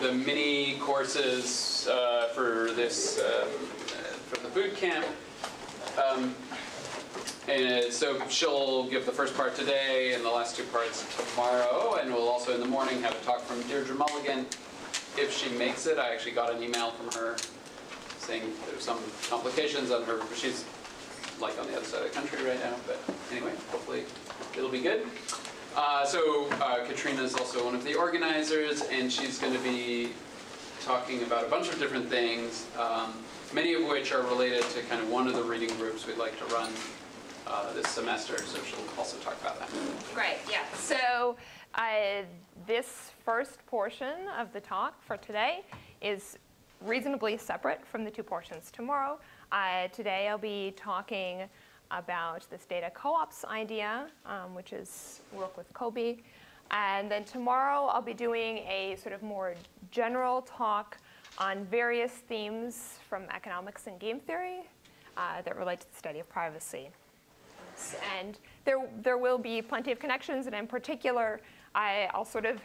the mini courses uh, for this uh, for the boot camp. Um, and so she'll give the first part today and the last two parts tomorrow. And we'll also in the morning have a talk from Deirdre Mulligan. If she makes it, I actually got an email from her saying there's some complications on her. She's like on the other side of the country right now. But anyway, hopefully it'll be good. Uh, so uh, Katrina is also one of the organizers, and she's going to be talking about a bunch of different things, um, many of which are related to kind of one of the reading groups we'd like to run uh, this semester. So she'll also talk about that. Great, yeah. So uh, this first portion of the talk for today is reasonably separate from the two portions tomorrow. Uh, today I'll be talking about this data co-ops idea, um, which is work with Kobe. And then tomorrow I'll be doing a sort of more general talk on various themes from economics and game theory uh, that relate to the study of privacy. And there, there will be plenty of connections, and in particular, I, I'll sort of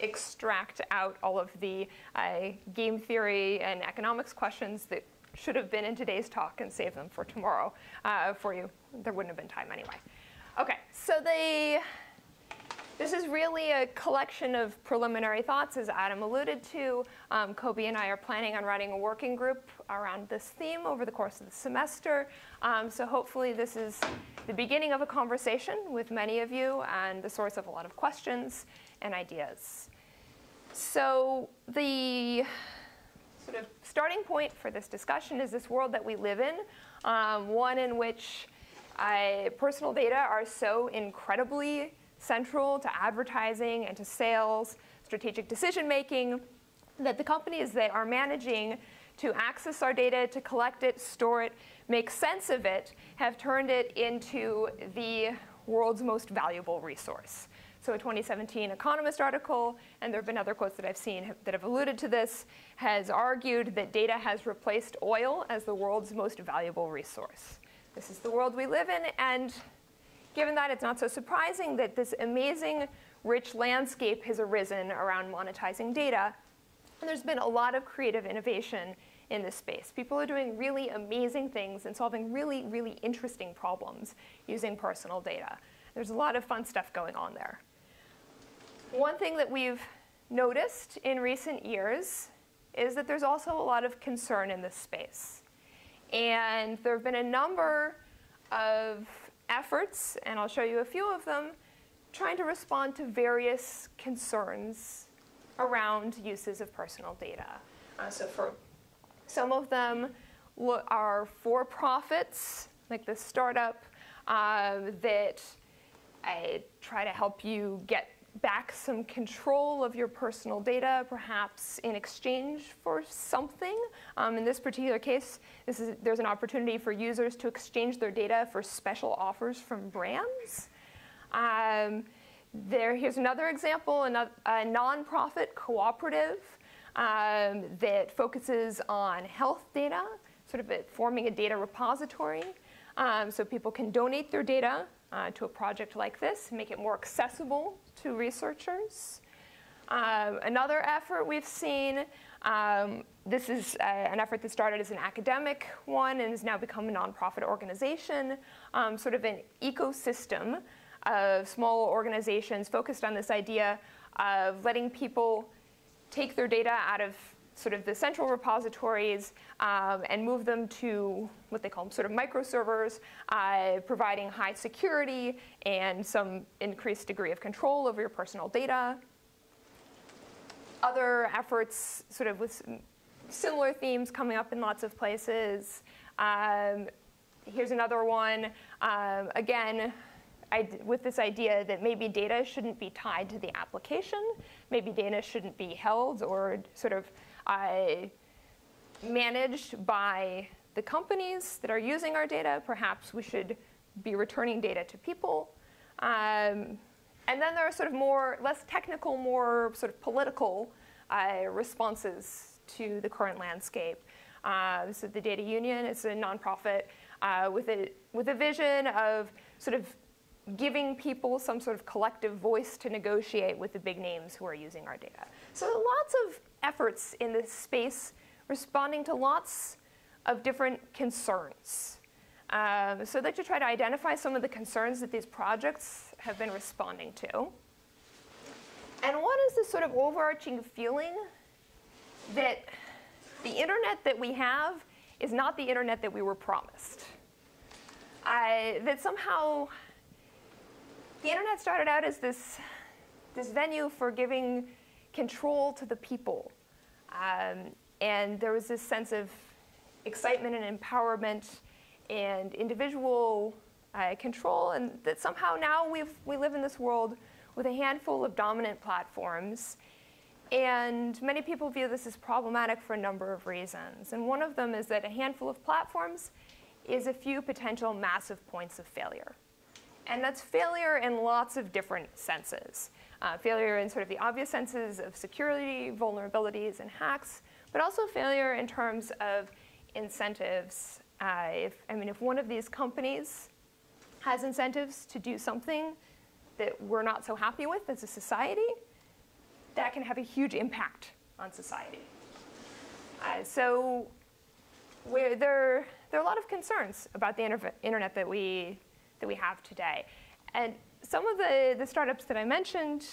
extract out all of the uh, game theory and economics questions that should have been in today's talk and save them for tomorrow uh, for you. There wouldn't have been time anyway. Okay, so the, this is really a collection of preliminary thoughts, as Adam alluded to. Um, Kobe and I are planning on running a working group around this theme over the course of the semester. Um, so hopefully this is the beginning of a conversation with many of you and the source of a lot of questions and ideas. So the sort of starting point for this discussion is this world that we live in, um, one in which uh, personal data are so incredibly central to advertising and to sales, strategic decision making, that the companies that are managing to access our data, to collect it, store it, make sense of it, have turned it into the world's most valuable resource. So a 2017 Economist article, and there have been other quotes that I've seen that have alluded to this, has argued that data has replaced oil as the world's most valuable resource. This is the world we live in, and given that, it's not so surprising that this amazing, rich landscape has arisen around monetizing data. And there's been a lot of creative innovation in this space. People are doing really amazing things and solving really, really interesting problems using personal data. There's a lot of fun stuff going on there. One thing that we've noticed in recent years is that there's also a lot of concern in this space. And there have been a number of efforts, and I'll show you a few of them, trying to respond to various concerns around uses of personal data. Uh, so for some of them are for profits, like the startup, uh, that I try to help you get back some control of your personal data, perhaps in exchange for something. Um, in this particular case, this is, there's an opportunity for users to exchange their data for special offers from brands. Um, there, here's another example, a, nonprofit cooperative um, that focuses on health data, sort of forming a data repository. Um, so people can donate their data uh, to a project like this, make it more accessible to researchers. Um, another effort we've seen, um, this is uh, an effort that started as an academic one and has now become a nonprofit organization, um, sort of an ecosystem of small organizations focused on this idea of letting people take their data out of sort of the central repositories um, and move them to what they call sort of microservers, uh, providing high security and some increased degree of control over your personal data. Other efforts sort of with similar themes coming up in lots of places. Um, here's another one. Um, again, I, with this idea that maybe data shouldn't be tied to the application, maybe data shouldn't be held or sort of uh, managed by the companies that are using our data. Perhaps we should be returning data to people. Um, and then there are sort of more, less technical, more sort of political uh, responses to the current landscape. Uh, so the Data Union is a nonprofit uh, with, a, with a vision of sort of giving people some sort of collective voice to negotiate with the big names who are using our data. So lots of efforts in this space responding to lots of different concerns. Um, so I'd like to try to identify some of the concerns that these projects have been responding to. And what is is this sort of overarching feeling that the internet that we have is not the internet that we were promised. I, that somehow the internet started out as this, this venue for giving control to the people. Um, and there was this sense of excitement and empowerment and individual uh, control, and that somehow now we we live in this world with a handful of dominant platforms. And many people view this as problematic for a number of reasons. And one of them is that a handful of platforms is a few potential massive points of failure. And that's failure in lots of different senses. Uh, failure in sort of the obvious senses of security, vulnerabilities, and hacks, but also failure in terms of incentives. Uh, if, I mean, if one of these companies has incentives to do something that we're not so happy with as a society, that can have a huge impact on society. Uh, so there, there are a lot of concerns about the internet that we, that we have today. And some of the, the startups that I mentioned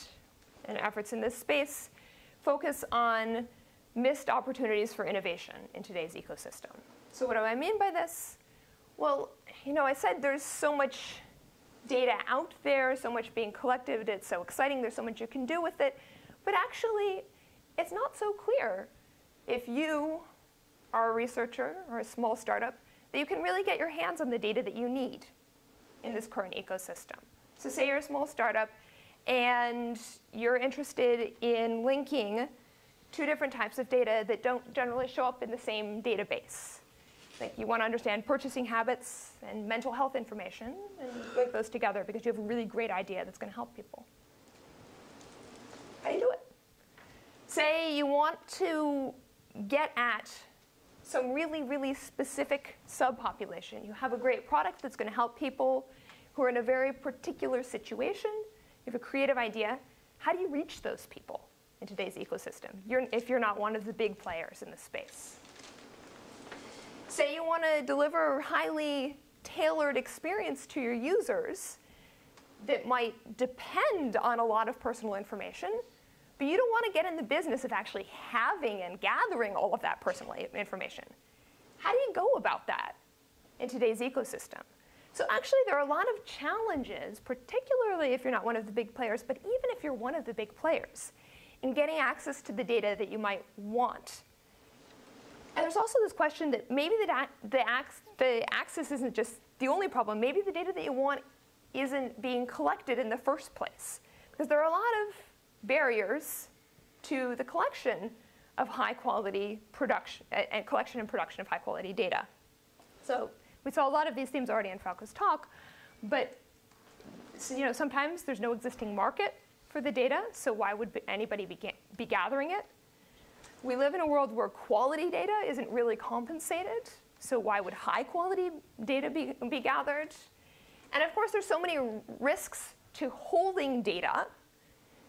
and efforts in this space focus on missed opportunities for innovation in today's ecosystem. So what do I mean by this? Well, you know, I said there's so much data out there, so much being collected, it's so exciting, there's so much you can do with it. But actually, it's not so clear if you are a researcher or a small startup that you can really get your hands on the data that you need in this current ecosystem. So say you're a small startup and you're interested in linking two different types of data that don't generally show up in the same database. Like you want to understand purchasing habits and mental health information and link those together because you have a really great idea that's going to help people. How do you do it? Say you want to get at some really, really specific subpopulation. You have a great product that's going to help people who are in a very particular situation. You have a creative idea. How do you reach those people in today's ecosystem you're, if you're not one of the big players in the space? Say you want to deliver a highly tailored experience to your users that might depend on a lot of personal information, but you don't want to get in the business of actually having and gathering all of that personal information. How do you go about that in today's ecosystem? So actually, there are a lot of challenges, particularly if you're not one of the big players, but even if you're one of the big players, in getting access to the data that you might want. And there's also this question that maybe the, the, the access isn't just the only problem. Maybe the data that you want isn't being collected in the first place. Because there are a lot of barriers to the collection of high quality production and collection and production of high quality data. So we saw a lot of these themes already in Frauke's talk, but you know, sometimes there's no existing market for the data, so why would anybody be, be gathering it? We live in a world where quality data isn't really compensated, so why would high quality data be, be gathered? And of course, there's so many risks to holding data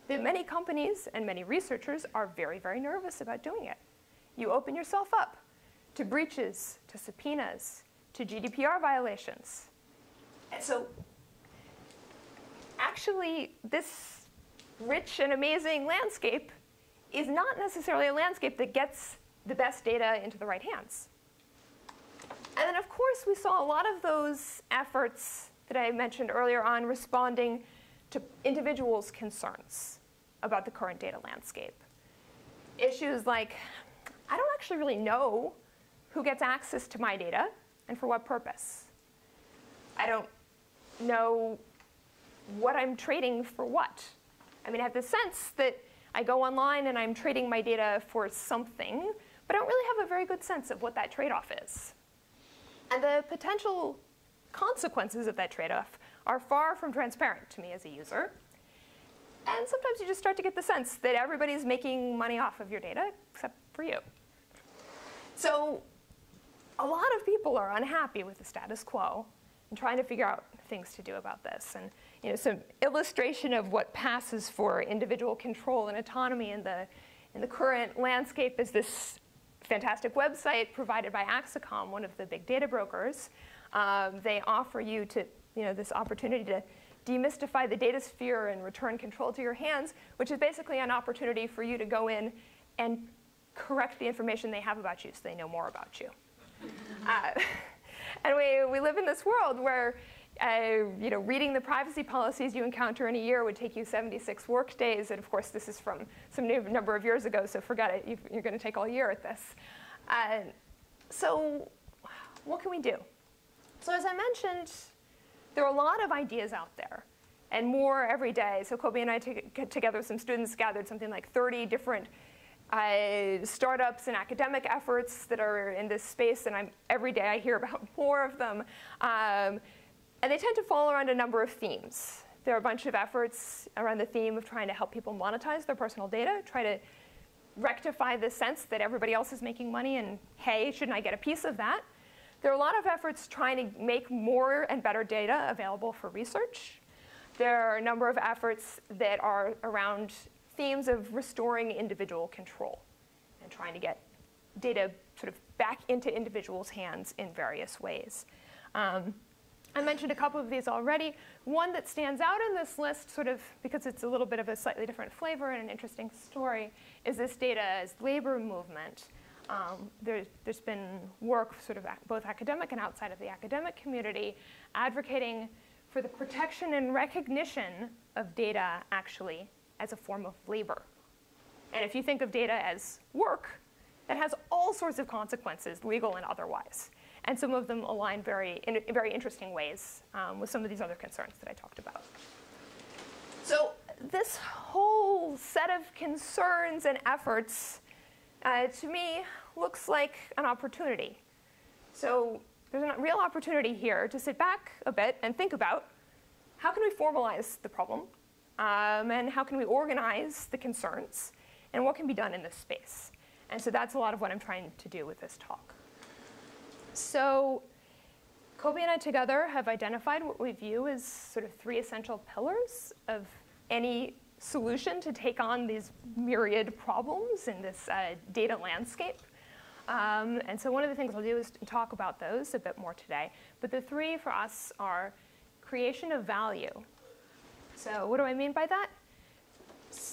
that many companies and many researchers are very, very nervous about doing it. You open yourself up to breaches, to subpoenas, to GDPR violations. And so actually, this rich and amazing landscape is not necessarily a landscape that gets the best data into the right hands. And then, of course, we saw a lot of those efforts that I mentioned earlier on responding to individuals' concerns about the current data landscape. Issues like, I don't actually really know who gets access to my data and for what purpose. I don't know what I'm trading for what. I mean, I have the sense that I go online and I'm trading my data for something, but I don't really have a very good sense of what that trade-off is. And the potential consequences of that trade-off are far from transparent to me as a user. And sometimes you just start to get the sense that everybody's making money off of your data except for you. So a lot of people are unhappy with the status quo and trying to figure out things to do about this. And you know, some illustration of what passes for individual control and autonomy in the, in the current landscape is this fantastic website provided by Acxiom, one of the big data brokers. Um, they offer you to, you know, this opportunity to demystify the data sphere and return control to your hands, which is basically an opportunity for you to go in and correct the information they have about you so they know more about you. Uh, and we, we live in this world where uh, you know, reading the privacy policies you encounter in a year would take you 76 work days. And of course, this is from some number of years ago, so forget it. you are going to take all year at this. Uh, so what can we do? So as I mentioned, there are a lot of ideas out there and more every day. So Kobe and I together with some students, gathered something like 30 different uh, startups and academic efforts that are in this space, and I'm, every day I hear about more of them. Um, and they tend to fall around a number of themes. There are a bunch of efforts around the theme of trying to help people monetize their personal data, try to rectify the sense that everybody else is making money and hey, shouldn't I get a piece of that? There are a lot of efforts trying to make more and better data available for research. There are a number of efforts that are around themes of restoring individual control and trying to get data sort of back into individuals' hands in various ways. Um, I mentioned a couple of these already. One that stands out in this list, sort of because it's a little bit of a slightly different flavor and an interesting story, is this data as labor movement. Um, there, has been work, sort of both academic and outside of the academic community, advocating for the protection and recognition of data actually as a form of labor. And if you think of data as work, it has all sorts of consequences, legal and otherwise and some of them align very, in very interesting ways um, with some of these other concerns that I talked about. So this whole set of concerns and efforts, uh, to me, looks like an opportunity. So there's a real opportunity here to sit back a bit and think about how can we formalize the problem um, and how can we organize the concerns and what can be done in this space. And so that's a lot of what I'm trying to do with this talk. So Kobe and I together have identified what we view as sort of three essential pillars of any solution to take on these myriad problems in this uh, data landscape. Um, and so one of the things I'll do is talk about those a bit more today. But the three for us are creation of value. So what do I mean by that?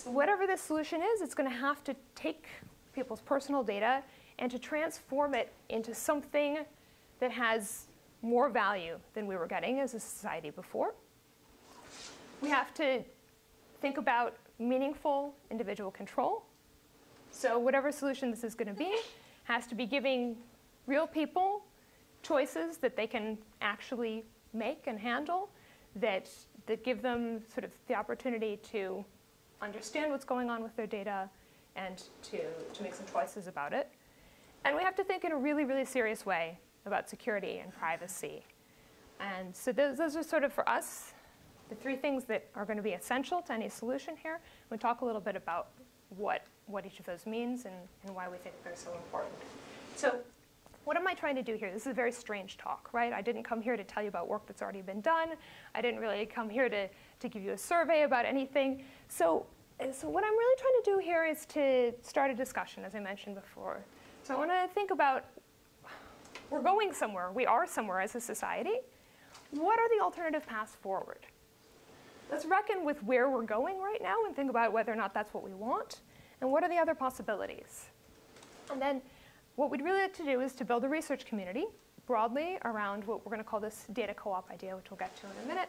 Whatever the solution is, it's going to have to take people's personal data and to transform it into something that has more value than we were getting as a society before. We have to think about meaningful individual control. So whatever solution this is going to be has to be giving real people choices that they can actually make and handle that, that give them sort of the opportunity to understand what's going on with their data and to, to make some choices about it. And we have to think in a really, really serious way about security and privacy. And so those, those are sort of for us the three things that are going to be essential to any solution here. We'll talk a little bit about what, what each of those means and, and why we think they're so important. So what am I trying to do here? This is a very strange talk, right? I didn't come here to tell you about work that's already been done. I didn't really come here to, to give you a survey about anything. So, so what I'm really trying to do here is to start a discussion, as I mentioned before. So I want to think about, we're going somewhere. We are somewhere as a society. What are the alternative paths forward? Let's reckon with where we're going right now and think about whether or not that's what we want. And what are the other possibilities? And then what we'd really like to do is to build a research community broadly around what we're going to call this data co-op idea, which we'll get to in a minute,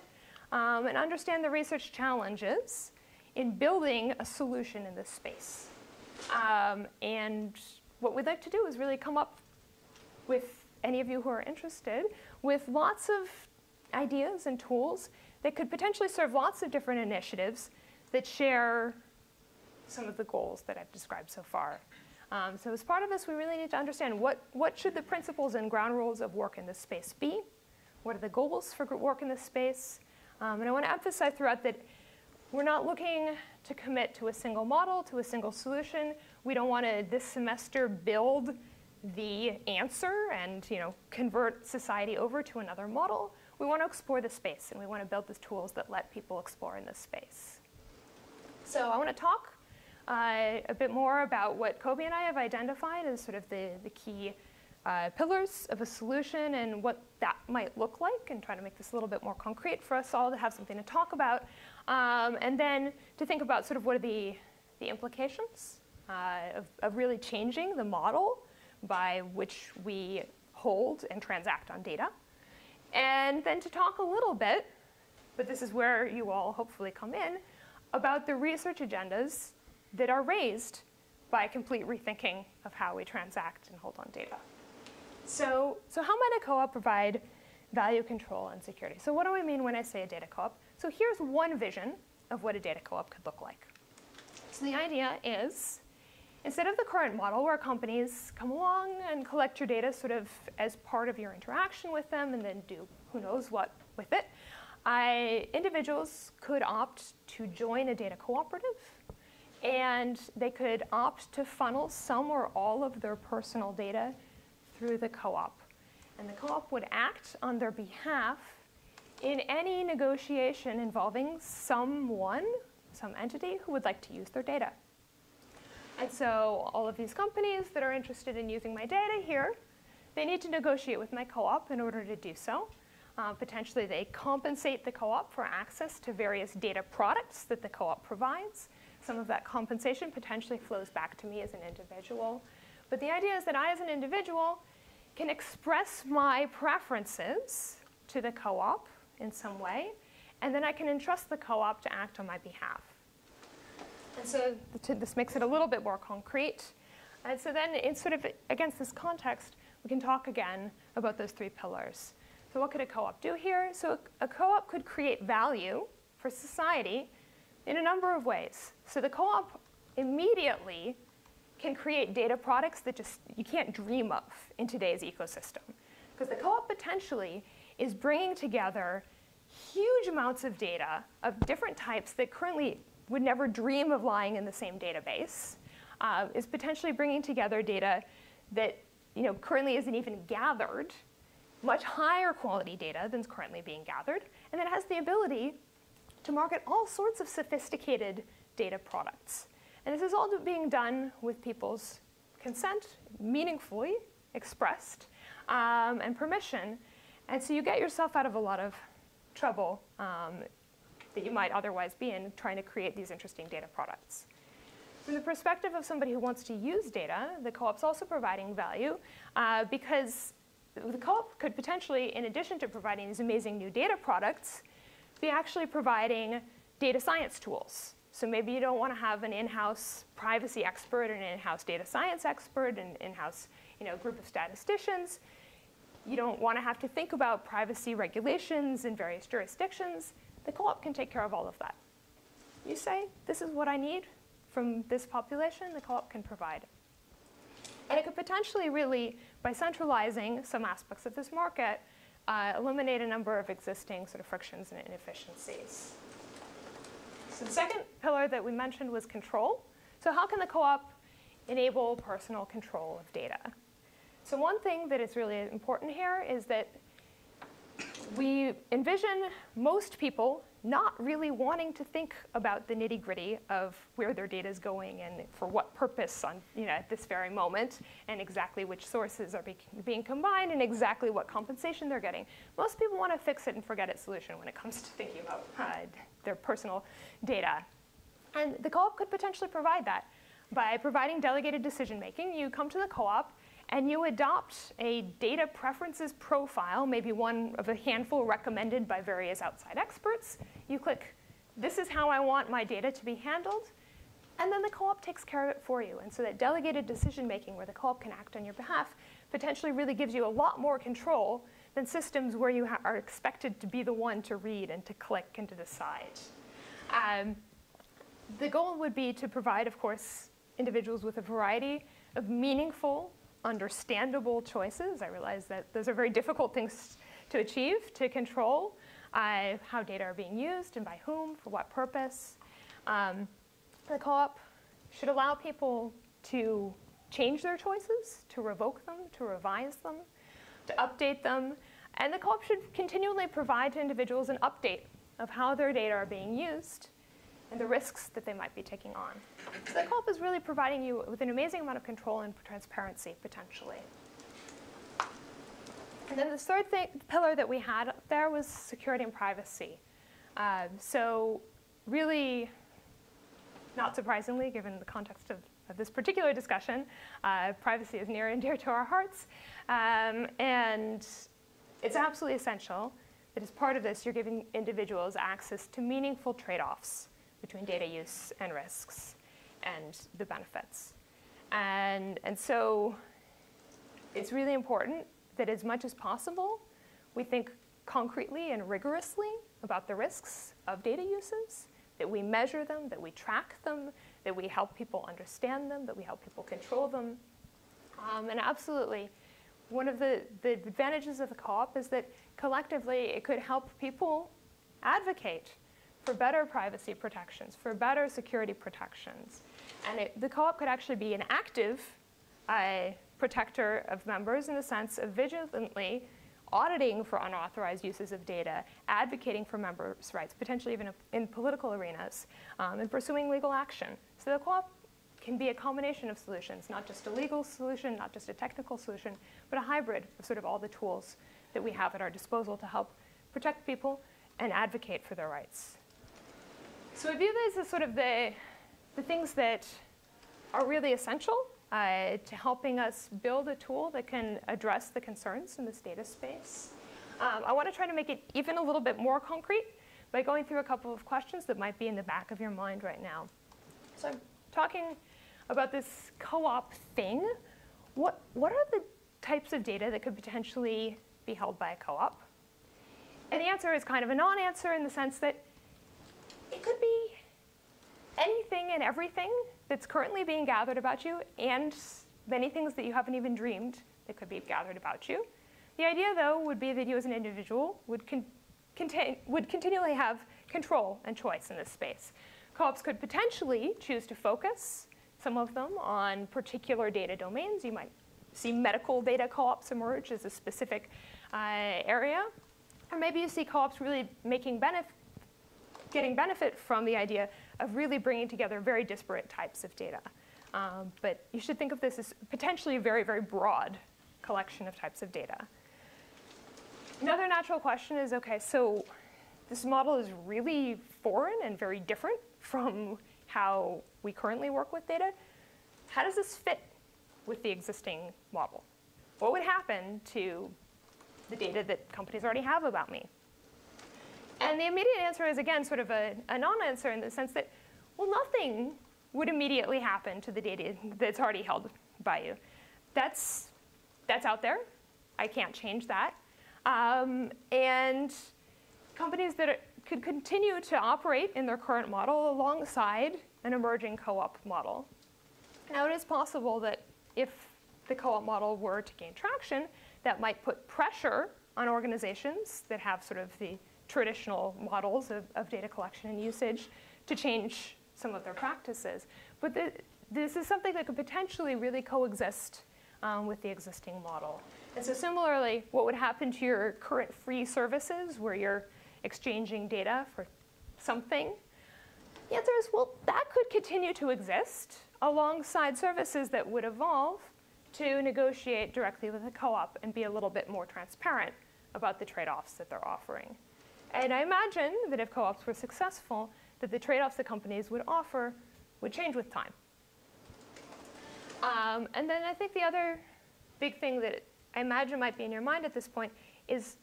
um, and understand the research challenges in building a solution in this space. Um, and what we'd like to do is really come up with any of you who are interested with lots of ideas and tools that could potentially serve lots of different initiatives that share some of the goals that I've described so far. Um, so as part of this, we really need to understand what, what should the principles and ground rules of work in this space be? What are the goals for work in this space? Um, and I want to emphasize throughout that we're not looking to commit to a single model, to a single solution. We don't want to this semester build the answer and you know convert society over to another model. we want to explore the space and we want to build the tools that let people explore in this space. So I want to talk uh, a bit more about what Kobe and I have identified as sort of the, the key uh, pillars of a solution and what that might look like and try to make this a little bit more concrete for us all to have something to talk about. Um, and then to think about sort of what are the, the implications uh, of, of really changing the model by which we hold and transact on data. And then to talk a little bit, but this is where you all hopefully come in, about the research agendas that are raised by a complete rethinking of how we transact and hold on data. So, so how might a co-op provide value control and security? So what do I mean when I say a data co-op? So here's one vision of what a data co-op could look like. So the idea is, instead of the current model where companies come along and collect your data sort of as part of your interaction with them and then do who knows what with it, I, individuals could opt to join a data cooperative and they could opt to funnel some or all of their personal data through the co-op. And the co-op would act on their behalf in any negotiation involving someone, some entity who would like to use their data. And so all of these companies that are interested in using my data here, they need to negotiate with my co-op in order to do so. Uh, potentially they compensate the co-op for access to various data products that the co-op provides. Some of that compensation potentially flows back to me as an individual. But the idea is that I as an individual can express my preferences to the co-op in some way, and then I can entrust the co-op to act on my behalf. And so this makes it a little bit more concrete. And so then in sort of against this context, we can talk again about those three pillars. So what could a co-op do here? So a co-op could create value for society in a number of ways. So the co-op immediately can create data products that just you can't dream of in today's ecosystem. Because the co-op potentially is bringing together huge amounts of data of different types that currently would never dream of lying in the same database, uh, is potentially bringing together data that you know, currently isn't even gathered, much higher quality data than is currently being gathered, and then has the ability to market all sorts of sophisticated data products. And this is all being done with people's consent, meaningfully expressed, um, and permission. And so you get yourself out of a lot of trouble um, that you might otherwise be in trying to create these interesting data products. From the perspective of somebody who wants to use data, the co-op's also providing value uh, because the co-op could potentially, in addition to providing these amazing new data products, be actually providing data science tools. So maybe you don't want to have an in-house privacy expert, an in-house data science expert, an in-house you know, group of statisticians. You don't want to have to think about privacy regulations in various jurisdictions. The co-op can take care of all of that. You say, this is what I need from this population, the co-op can provide. And it could potentially really, by centralizing some aspects of this market, uh, eliminate a number of existing sort of frictions and inefficiencies. So the second pillar that we mentioned was control. So how can the co-op enable personal control of data? So one thing that is really important here is that we envision most people not really wanting to think about the nitty gritty of where their data is going and for what purpose on, you know, at this very moment and exactly which sources are be being combined and exactly what compensation they're getting. Most people want to fix it and forget it solution when it comes to thinking about uh, their personal data. And the co-op could potentially provide that. By providing delegated decision making, you come to the co-op and you adopt a data preferences profile, maybe one of a handful recommended by various outside experts. You click, this is how I want my data to be handled, and then the co-op takes care of it for you. And so that delegated decision making where the co-op can act on your behalf potentially really gives you a lot more control than systems where you are expected to be the one to read and to click and to decide. Um, the goal would be to provide, of course, individuals with a variety of meaningful understandable choices. I realize that those are very difficult things to achieve, to control uh, how data are being used and by whom, for what purpose. Um, the co-op should allow people to change their choices, to revoke them, to revise them, to update them, And the co-op should continually provide to individuals an update of how their data are being used and the risks that they might be taking on. So the co-op is really providing you with an amazing amount of control and transparency, potentially. And then the third thing, pillar that we had there was security and privacy. Uh, so really, not surprisingly, given the context of, of this particular discussion, uh, privacy is near and dear to our hearts. Um, and it's absolutely essential that as part of this, you're giving individuals access to meaningful trade-offs between data use and risks and the benefits. And, and so it's really important that as much as possible, we think concretely and rigorously about the risks of data uses, that we measure them, that we track them, that we help people understand them, that we help people control them. Um, and absolutely, one of the, the advantages of the co-op is that collectively it could help people advocate for better privacy protections, for better security protections. And it, the co-op could actually be an active uh, protector of members in the sense of vigilantly auditing for unauthorized uses of data, advocating for members' rights, potentially even in political arenas, um, and pursuing legal action. So the co-op can be a combination of solutions, not just a legal solution, not just a technical solution, but a hybrid of sort of all the tools that we have at our disposal to help protect people and advocate for their rights. So I view these as sort of the, the things that are really essential uh, to helping us build a tool that can address the concerns in this data space. Um, I want to try to make it even a little bit more concrete by going through a couple of questions that might be in the back of your mind right now. So I'm talking about this co-op thing. What, what are the types of data that could potentially be held by a co-op? And the answer is kind of a non-answer in the sense that it could be anything and everything that's currently being gathered about you and many things that you haven't even dreamed that could be gathered about you. The idea, though, would be that you as an individual would, con contain, would continually have control and choice in this space. Co-ops could potentially choose to focus some of them on particular data domains. You might see medical data co-ops emerge as a specific uh, area. Or maybe you see co-ops really making benefit, getting benefit from the idea of really bringing together very disparate types of data. Um, but you should think of this as potentially a very, very broad collection of types of data. Another natural question is, okay, so this model is really foreign and very different from how we currently work with data. How does this fit with the existing model? What would happen to the data that companies already have about me? And the immediate answer is, again, sort of a, a non-answer in the sense that, well, nothing would immediately happen to the data that's already held by you. That's, that's out there. I can't change that. Um, and companies that are, could continue to operate in their current model alongside an emerging co-op model. Now, it is possible that if the co-op model were to gain traction, that might put pressure on organizations that have sort of the traditional models of, of data collection and usage to change some of their practices. But the, this is something that could potentially really coexist um, with the existing model. And so similarly, what would happen to your current free services where you're exchanging data for something? The answer is, well, that could continue to exist alongside services that would evolve to negotiate directly with a co-op and be a little bit more transparent about the trade-offs that they're offering. And I imagine that if co-ops were successful, that the trade-offs that companies would offer would change with time. Um, and then I think the other big thing that I imagine might be in your mind at this point is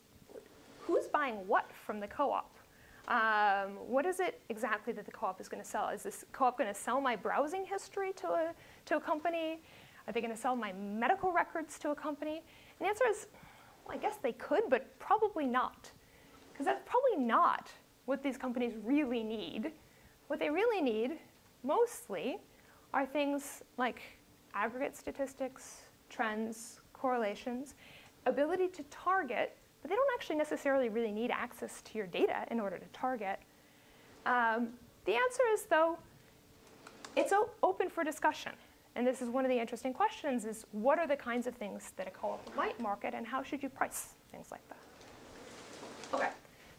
who's buying what from the co-op? Um, what is it exactly that the co-op is going to sell? Is this co-op going to sell my browsing history to a, to a company? Are they going to sell my medical records to a company? And the answer is, well, I guess they could, but probably not. Because that's probably not what these companies really need. What they really need, mostly, are things like aggregate statistics, trends, correlations, ability to target, but they don't actually necessarily really need access to your data in order to target. Um, the answer is, though, it's open for discussion. And this is one of the interesting questions is what are the kinds of things that a co-op might market and how should you price things like that? Okay.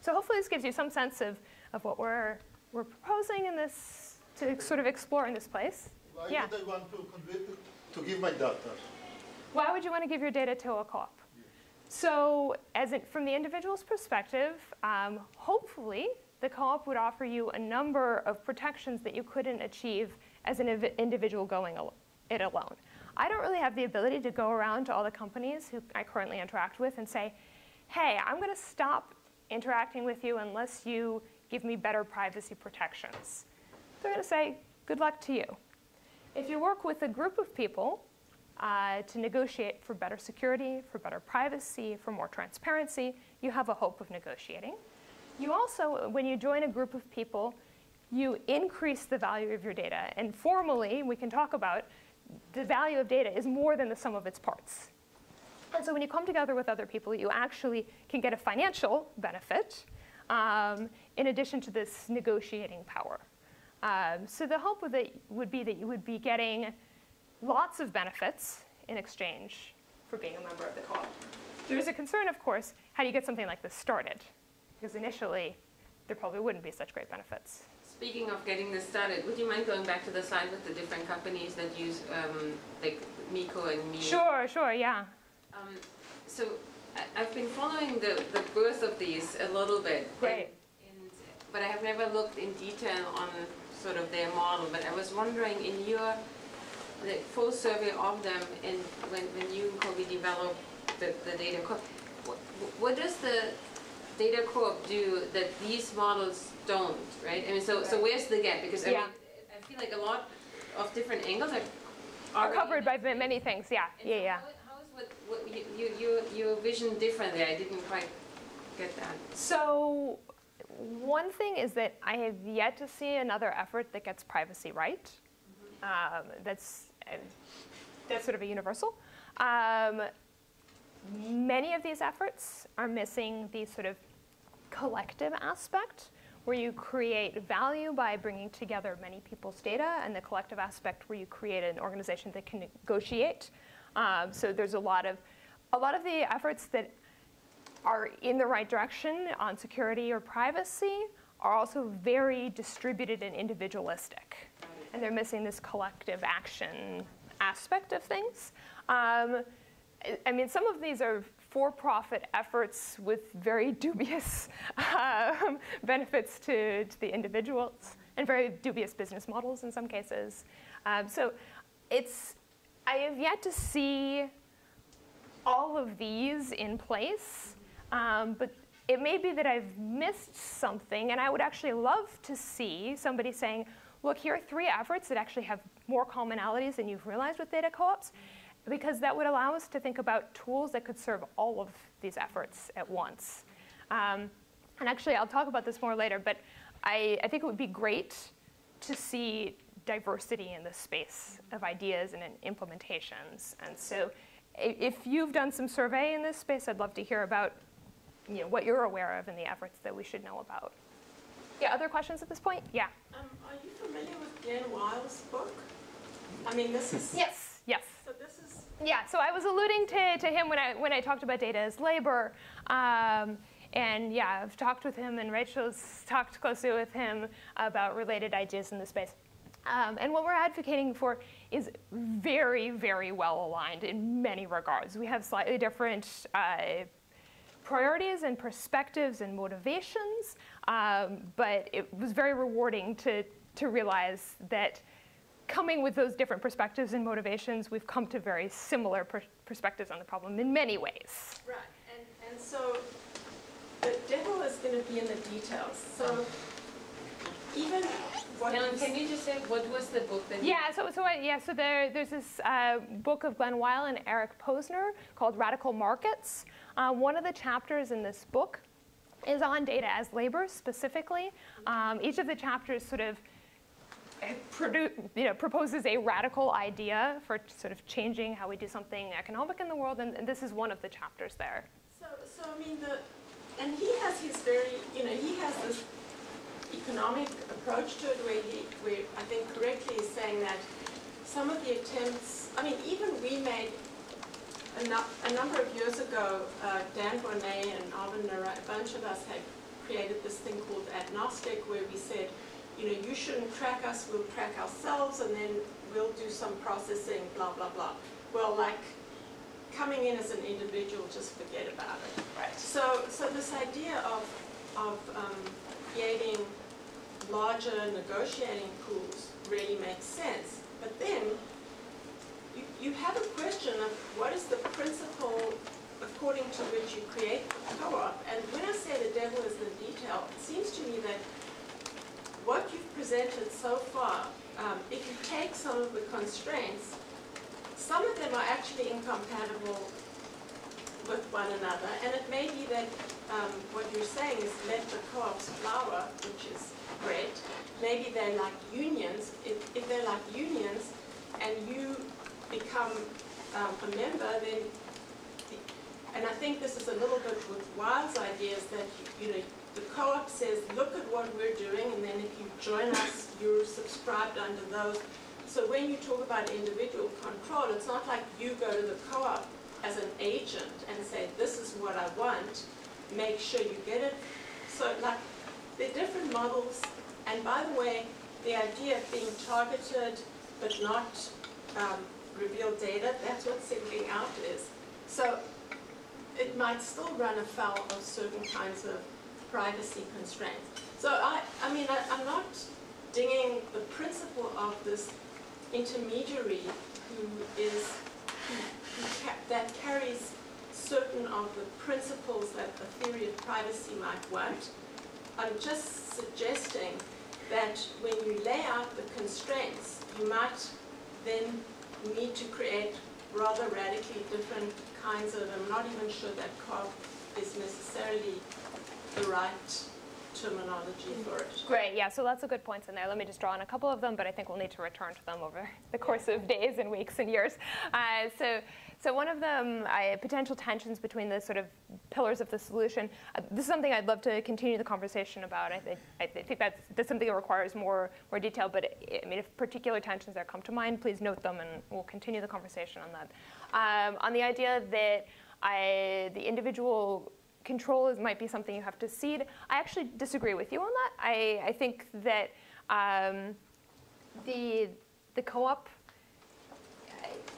So hopefully this gives you some sense of, of what we're, we're proposing in this, to sort of explore in this place. Why Yeah. would I want to to give my data? Why would you want to give your data to a co-op? So as it, from the individual's perspective, um, hopefully the co-op would offer you a number of protections that you couldn't achieve as an individual going al- it alone. I don't really have the ability to go around to all the companies who I currently interact with and say, hey, I'm going to stop interacting with you unless you give me better privacy protections. They're going to say, good luck to you. If you work with a group of people uh, to negotiate for better security, for better privacy, for more transparency, you have a hope of negotiating. You also, when you join a group of people, you increase the value of your data. And formally, we can talk about the value of data is more than the sum of its parts. And so when you come together with other people, you actually can get a financial benefit um, in addition to this negotiating power. Um, so the hope with it would be that you would be getting lots of benefits in exchange for being a member of the co-op. There's a concern, of course, how do you get something like this started? Because initially, there probably wouldn't be such great benefits. Speaking of getting this started, would you mind going back to the slide with the different companies that use, um, like Miko and Me? Sure, sure, yeah. Um, so I, I've been following the, the birth of these a little bit. Great. and- But I have never looked in detail on sort of their model, but I was wondering in your, the full survey of them and when, when you and Kobe developed the, the data co what, what does the data co-op do that these models don't, right? I mean, so, so where's the gap? Because I mean, I feel like a lot of different angles are. Are covered by many things, yeah, and yeah, so yeah. How how is what, you, you, you, vision different there? I didn't quite get that. So one thing is that I have yet to see another effort that gets privacy right. Um, that's that's sort of a universal. Um, many of these efforts are missing the sort of collective aspect where you create value by bringing together many people's data and the collective aspect where you create an organization that can negotiate. Um, so there's a lot of a lot of the efforts that are in the right direction on security or privacy are also very distributed and individualistic. And they're missing this collective action aspect of things. Um, I- mean, some of these are for profit efforts with very dubious um, benefits to, to the individuals and very dubious business models in some cases. Um, so it's, I have yet to see all of these in place, um, but it may be that I've missed something, and I would actually love to see somebody saying, look, here are three efforts that actually have more commonalities than you've realized with data co-ops, because that would allow us to think about tools that could serve all of these efforts at once. Um, and actually, I'll talk about this more later, but I, I think it would be great to see diversity in the space of ideas and in implementations. And so if you've done some survey in this space, I'd love to hear about you know, what you're aware of and the efforts that we should know about. Yeah, other questions at this point? Yeah. Um, are you familiar with Dan Weyl's book? I mean, this is. Yes, yes. So this is, Yeah, so I was alluding to, to him when I, when I talked about data as labor. Um, and yeah, I've talked with him, and Rachel's talked closely with him about related ideas in the space. Um, and what we're advocating for is very, very well aligned in many regards. We have slightly different uh, priorities and perspectives and motivations, um, but it was very rewarding to, to realize that coming with those different perspectives and motivations, we've come to very similar per- perspectives on the problem in many ways. right, and, and so the devil is going to be in the details. So even what. Helen, can you just say, what was the book that you? Yeah, so, so I, yeah, so there, there's this uh, book of Glen Weyl and Eric Posner called Radical Markets. Uh, one of the chapters in this book is on data as labor specifically. Um, each of the chapters sort of uh, produ- you know, proposes a radical idea for sort of changing how we do something economic in the world, and, and this is one of the chapters there. So, so I mean, the, and he has his very, you know, he has this economic approach to it where he, where I think correctly is saying that some of the attempts, I mean, even we made a, nu- a number of years ago, uh, Dan Boneh and Arvind Nara, a bunch of us had created this thing called Adnostic, where we said, you know, you shouldn't track us, we'll track ourselves, and then we'll do some processing, blah, blah, blah. Well, like, coming in as an individual, just forget about it. Right. So, so this idea of, of um, creating larger negotiating pools really makes sense. But then, you, you have a question of what is the principle according to which you create a co-op? And when I say the devil is in the detail, it seems to me that what you've presented so far, um, if you take some of the constraints, some of them are actually incompatible with one another. And it may be that um, what you're saying is let the co-ops flower, which is great. Maybe they're like unions. If, if they're like unions and you become um, a member, then, and I think this is a little bit with Weyl's ideas that, you know, the co-op says, look at what we're doing, and then if you join us, you're subscribed under those. So when you talk about individual control, it's not like you go to the co-op as an agent and say, this is what I want, make sure you get it. So like, they're different models, and by the way, the idea of being targeted but not um, reveal data, that's what singling out is. So it might still run afoul of certain kinds of privacy constraints. So I, I mean, I, I'm not dinging the principle of this intermediary who is, who, ca- that carries certain of the principles that the theory of privacy might want. I'm just suggesting that when you lay out the constraints, you might then need to create rather radically different kinds of, I'm not even sure that COG is necessarily the right terminology for it. Great, yeah, so lots of good points in there. Let me just draw on a couple of them, but I think we'll need to return to them over the course of days and weeks and years. Uh, so, so one of them, uh, potential tensions between the sort of pillars of the solution. Uh, this is something I'd love to continue the conversation about. I, think I think that's, that's something that requires more, more detail, but I mean, if particular tensions there come to mind, please note them and we'll continue the conversation on that. Um, on the idea that I, the individual control is, might be something you have to cede. I actually disagree with you on that. I, I think that um, the, the co-op,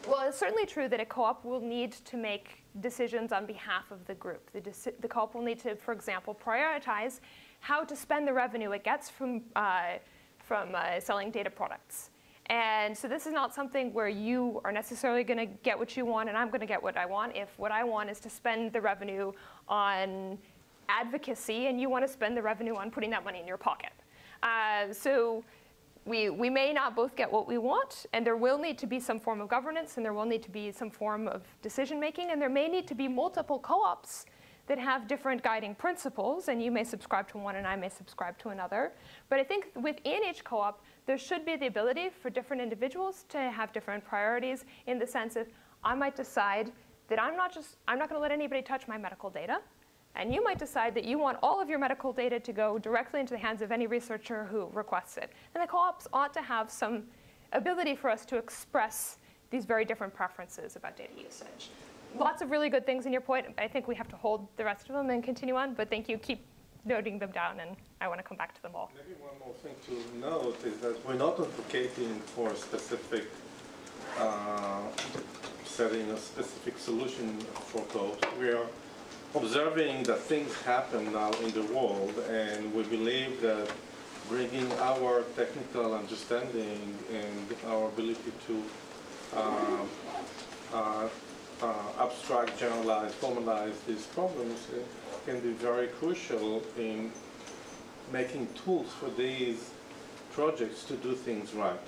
well, it's certainly true that a co-op will need to make decisions on behalf of the group. The, the co-op will need to, for example, prioritize how to spend the revenue it gets from, uh, from uh, selling data products. And so this is not something where you are necessarily going to get what you want and I'm going to get what I want. If what I want is to spend the revenue on advocacy and you want to spend the revenue on putting that money in your pocket. Uh, so we, we may not both get what we want, and there will need to be some form of governance, and there will need to be some form of decision making, and there may need to be multiple co ops that have different guiding principles, and you may subscribe to one and I may subscribe to another. But I think within each co op, there should be the ability for different individuals to have different priorities in the sense of I might decide that I'm not just I'm not going to let anybody touch my medical data. And you might decide that you want all of your medical data to go directly into the hands of any researcher who requests it. And the co-ops ought to have some ability for us to express these very different preferences about data usage. Lots of really good things in your point. I think we have to hold the rest of them and continue on, but thank you. Keep noting them down, and I want to come back to them all. Maybe one more thing to note is that we're not advocating for a specific, uh, setting a specific solution for co-ops. We are observing that things happen now in the world, and we believe that bringing our technical understanding and our ability to uh, uh, uh, abstract, generalize, formalize these problems uh, can be very crucial in making tools for these projects to do things right.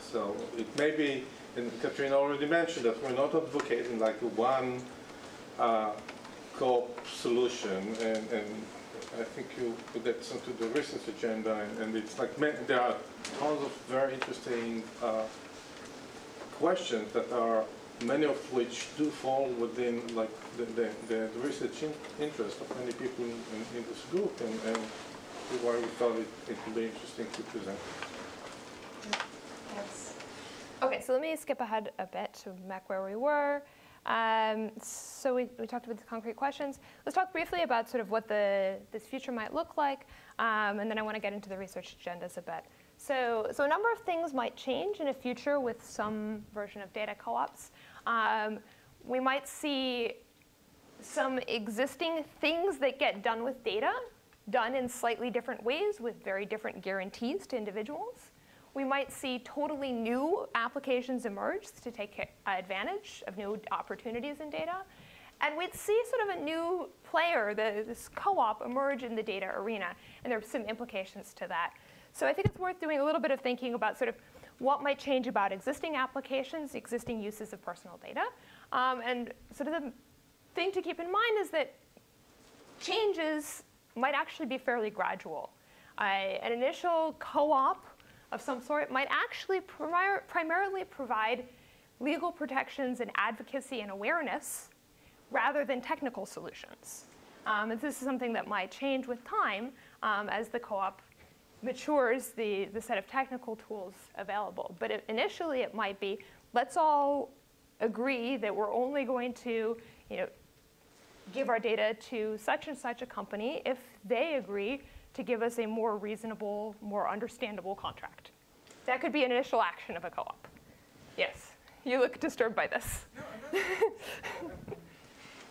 So it may be, and Katrina already mentioned that we're not advocating like one uh, co-op solution, and, and I think you put that into the research agenda, and, and it's like there are tons of very interesting uh, questions that are many of which do fall within like the, the, the research in, interest of many people in, in, in this group, and, and why we thought it, it would be interesting to present. Yes. Okay, so let me skip ahead a bit to back where we were. Um, so we, we talked about the concrete questions. Let's talk briefly about sort of what the, this future might look like, um, and then I want to get into the research agendas a bit. So, so a number of things might change in a future with some version of data co-ops. Um, we might see some existing things that get done with data done in slightly different ways with very different guarantees to individuals. We might see totally new applications emerge to take advantage of new opportunities in data. And we'd see sort of a new player, the, this co-op, emerge in the data arena. And there are some implications to that. So I think it's worth doing a little bit of thinking about sort of what might change about existing applications, existing uses of personal data. Um, and sort of the thing to keep in mind is that changes might actually be fairly gradual. Uh, an initial co-op of some sort might actually primar primarily provide legal protections and advocacy and awareness rather than technical solutions. Um, and this is something that might change with time um, as the co-op matures the, the set of technical tools available. But it, initially it might be, let's all agree that we're only going to you know, give our data to such and such a company if they agree to give us a more reasonable, more understandable contract. That could be an initial action of a co-op. Yes, you look disturbed by this. No,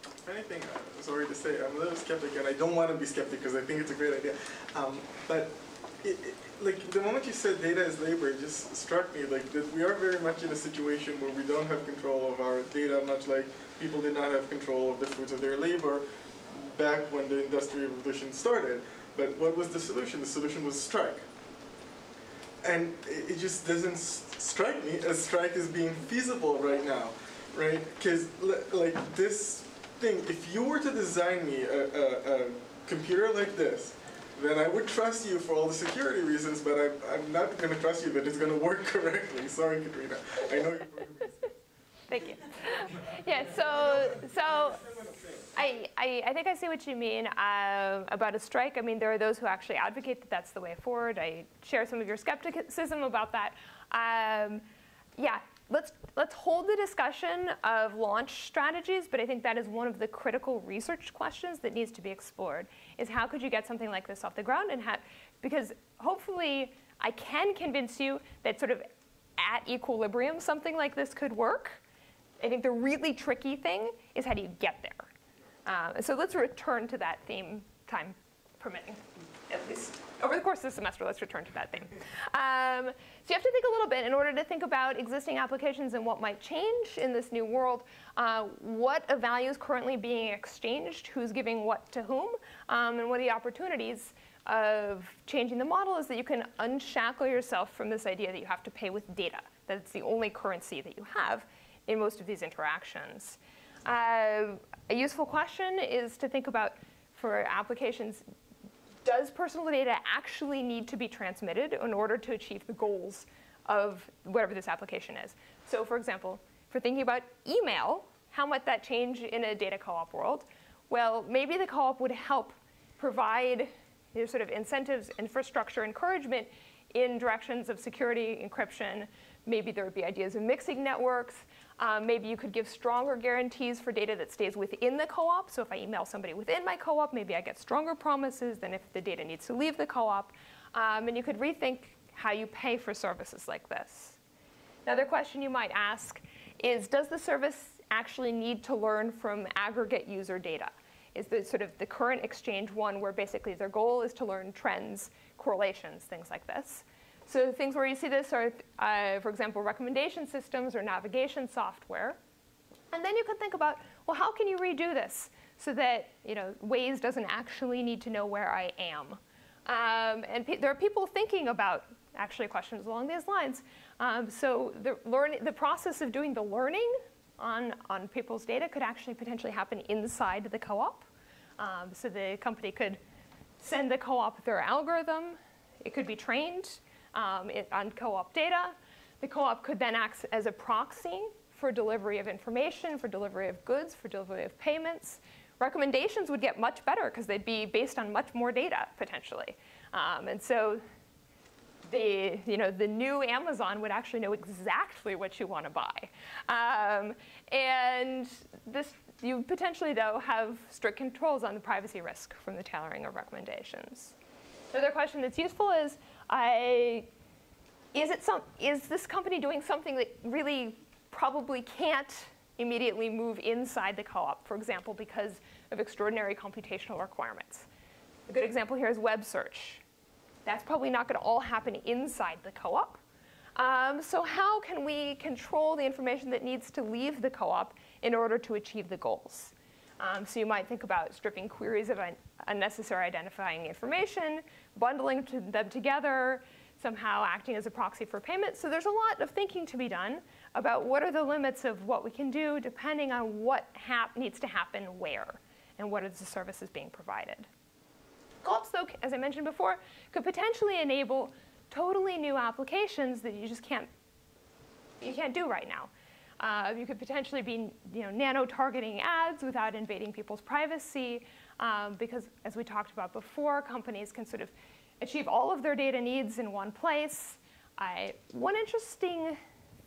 if anything, uh, sorry to say, I'm a little skeptic, and I don't want to be skeptic because I think it's a great idea. Um, but it, it, like the moment you said data is labor, it just struck me like that we are very much in a situation where we don't have control of our data, much like people did not have control of the fruits of their labor back when the industrial revolution started. But what was the solution? The solution was strike. And it, just doesn't strike me as strike is being feasible right now, right? Because like this thing, if you were to design me a, a, a computer like this, then I would trust you for all the security reasons, but I'm, I'm not going to trust you that it's going to work correctly. Sorry, Katrina. I know you're Thank you. Yeah, so, so I, I, I, think I see what you mean uh, about a strike. I mean, there are those who actually advocate that that's the way forward. I share some of your skepticism about that. Um, yeah, let's, let's hold the discussion of launch strategies, but I think that is one of the critical research questions that needs to be explored, is how could you get something like this off the ground? and have, Because hopefully I can convince you that sort of at equilibrium something like this could work. I think the really tricky thing is how do you get there? Uh, so let's return to that theme, time permitting, at least. Over the course of the semester, let's return to that theme. Um, so you have to think a little bit in order to think about existing applications and what might change in this new world. Uh, what value is currently being exchanged, who's giving what to whom, um, and what are the opportunities of changing the model is that you can unshackle yourself from this idea that you have to pay with data, that it's the only currency that you have in most of these interactions. Uh, a useful question is to think about for applications, does personal data actually need to be transmitted in order to achieve the goals of whatever this application is? So for example, for thinking about email, how might that change in a data co-op world? Well, maybe the co-op would help provide you know, sort of incentives, infrastructure, encouragement in directions of security, encryption. Maybe there would be ideas of mixing networks. Um, maybe you could give stronger guarantees for data that stays within the co-op. So if I email somebody within my co-op, maybe I get stronger promises than if the data needs to leave the co-op. Um, and you could rethink how you pay for services like this. Another question you might ask is, does the service actually need to learn from aggregate user data? Is the sort of the current exchange one where basically their goal is to learn trends, correlations, things like this? So things where you see this are, uh, for example, recommendation systems or navigation software. And then you can think about, well, how can you redo this so that you know, Waze doesn't actually need to know where I am? Um, and there are people thinking about actually questions along these lines. Um, so the, learn the process of doing the learning on, on people's data could actually potentially happen inside the co-op. Um, so the company could send the co-op their algorithm. It could be trained um, it, on co-op data. The co-op could then act as a proxy for delivery of information, for delivery of goods, for delivery of payments. Recommendations would get much better because they'd be based on much more data, potentially. Um, and so the, you know, the new Amazon would actually know exactly what you want to buy. Um, and this, you potentially, though, have strict controls on the privacy risk from the tailoring of recommendations. Another question that's useful is, I, is, it some, is this company doing something that really probably can't immediately move inside the co-op, for example, because of extraordinary computational requirements? A good example here is web search. That's probably not going to all happen inside the co-op. Um, so how can we control the information that needs to leave the co-op in order to achieve the goals? Um, so you might think about stripping queries of un unnecessary identifying information, bundling to them together, somehow acting as a proxy for payment. So there's a lot of thinking to be done about what are the limits of what we can do depending on what needs to happen where and what are the services being provided. Co-ops, though, as I mentioned before, could potentially enable totally new applications that you just can't, you can't do right now. Uh, you could potentially be you know, nano-targeting ads without invading people's privacy, um, because as we talked about before, companies can sort of achieve all of their data needs in one place. I, one interesting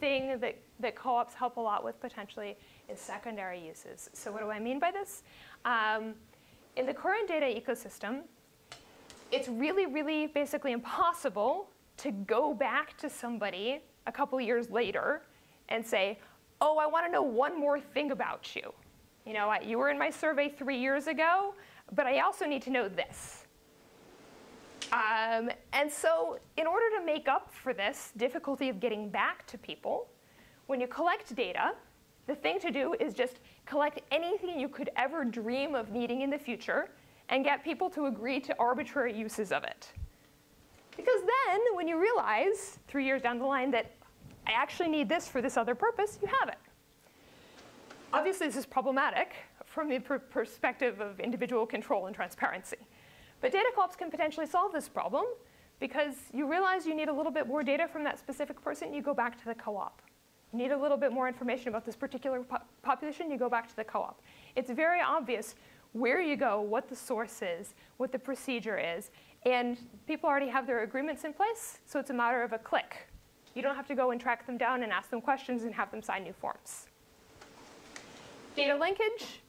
thing that, that co-ops help a lot with potentially is secondary uses. So what do I mean by this? Um, in the current data ecosystem, it's really, really basically impossible to go back to somebody a couple years later and say, oh, I want to know one more thing about you. You know, you were in my survey three years ago, but I also need to know this. Um, and so in order to make up for this difficulty of getting back to people, when you collect data, the thing to do is just collect anything you could ever dream of needing in the future and get people to agree to arbitrary uses of it. Because then, when you realize, three years down the line, that I actually need this for this other purpose, you have it. Obviously, this is problematic from the per perspective of individual control and transparency. But data co-ops can potentially solve this problem because you realize you need a little bit more data from that specific person, you go back to the co-op. You need a little bit more information about this particular po population, you go back to the co-op. It's very obvious where you go, what the source is, what the procedure is, and people already have their agreements in place, so it's a matter of a click. You don't have to go and track them down and ask them questions and have them sign new forms. Data linkage,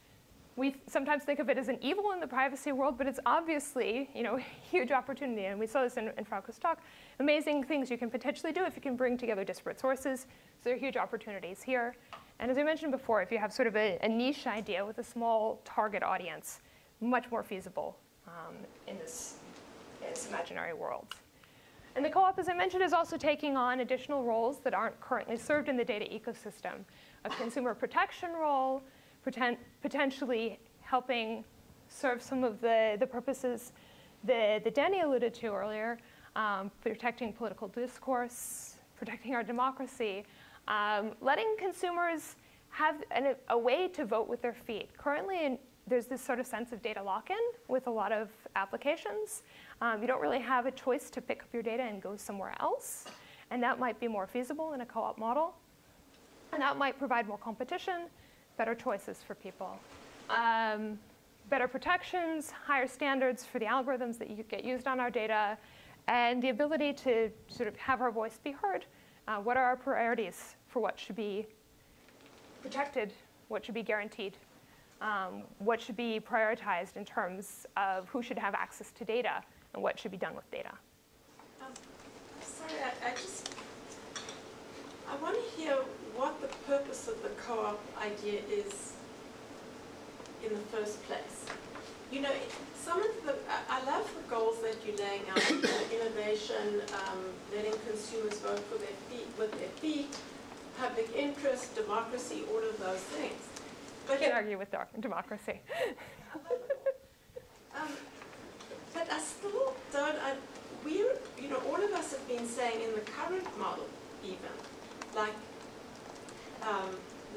we sometimes think of it as an evil in the privacy world, but it's obviously you know, a huge opportunity, and we saw this in, in Frauke's talk. Amazing things you can potentially do if you can bring together disparate sources, so there are huge opportunities here. And as I mentioned before, if you have sort of a, a niche idea with a small target audience, much more feasible um, in, this, in this imaginary world. And the co-op, as I mentioned, is also taking on additional roles that aren't currently served in the data ecosystem. A consumer protection role, potentially helping serve some of the, the purposes that, that Danny alluded to earlier, um, protecting political discourse, protecting our democracy, um, letting consumers have an, a way to vote with their feet. Currently, in, there's this sort of sense of data lock-in with a lot of applications. Um, you don't really have a choice to pick up your data and go somewhere else. And that might be more feasible in a co-op model. And that might provide more competition, better choices for people. Um, better protections, higher standards for the algorithms that you get used on our data, and the ability to sort of have our voice be heard. Uh, what are our priorities for what should be protected, what should be guaranteed, um, what should be prioritized in terms of who should have access to data and what should be done with data. Um, sorry, I, I just, I want to hear what the purpose of the co-op idea is in the first place. You know, some of the, I, love the goals that you're laying out, innovation, um, letting consumers vote for their feet, with their feet, public interest, democracy, all of those things. But I can't argue with democracy. um, but I still don't, I, we, you know, all of us have been saying in the current model even, like, um,